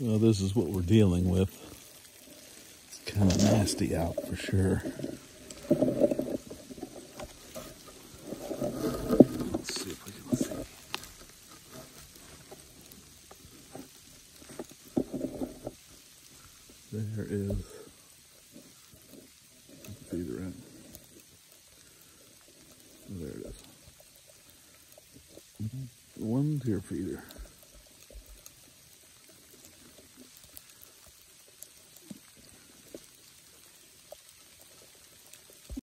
Well, this is what we're dealing with. It's kind of nasty out for sure. Let's see if we can see. There is feeder in. There it is. One deer feeder.